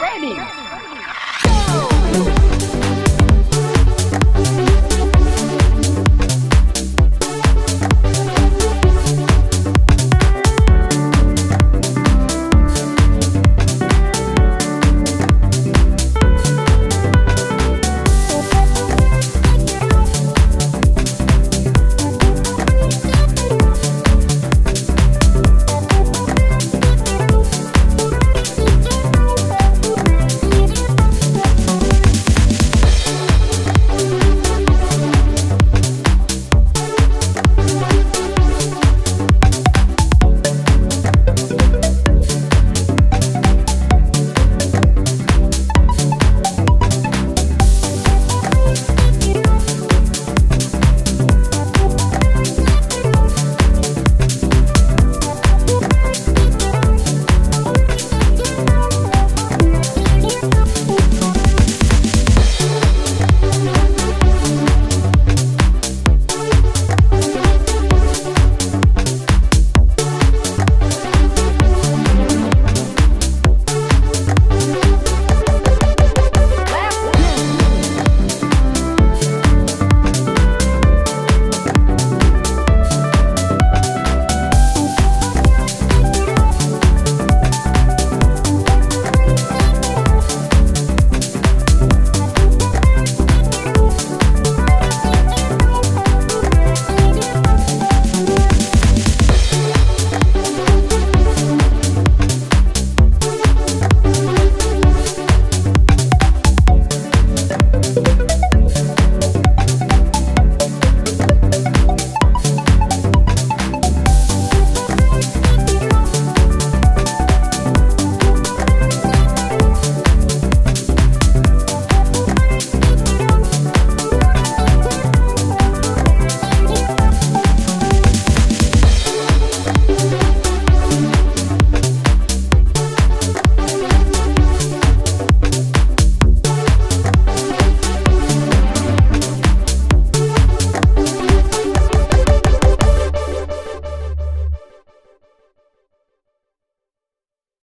ready.